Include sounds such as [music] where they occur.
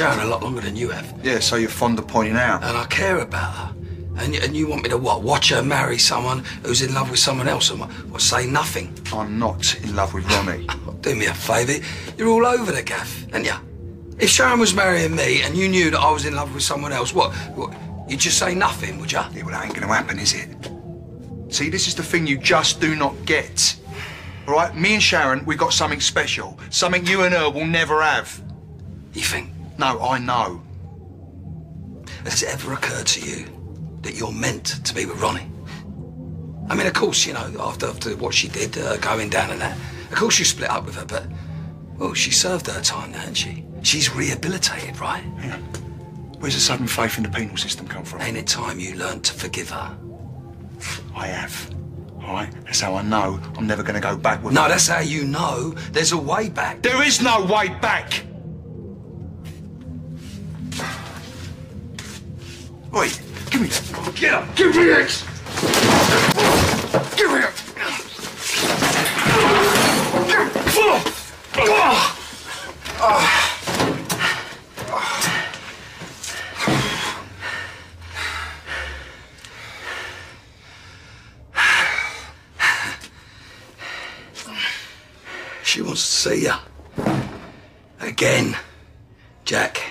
Sharon a lot longer than you have. Yeah, so you're fond of pointing out. And I care about her. And, and you want me to what? Watch her marry someone who's in love with someone else and what, what say nothing? I'm not in love with Ronnie. [laughs] Oh, do me a favour. You're all over the gaff, aren't you? If Sharon was marrying me and you knew that I was in love with someone else, what? what you'd just say nothing, would you? Yeah, well, that ain't going to happen, is it? See, this is the thing you just do not get. All right? Me and Sharon, we got something special. Something you and her will never have. You think? No, I know. Has it ever occurred to you that you're meant to be with Ronnie? I mean, of course, you know, after, after what she did, uh, going down and that, of course you split up with her, but, well, she served her time, hasn't she? She's rehabilitated, right? Yeah. Where's the sudden faith in the penal system come from? Ain't it time you learned to forgive her? I have. All right? That's how I know I'm never going to go back with No, her. that's how you know there's a way back. There is no way back! Wait, give me that. Get up! Give me it! Give me it! She wants to see you. Again, Jack.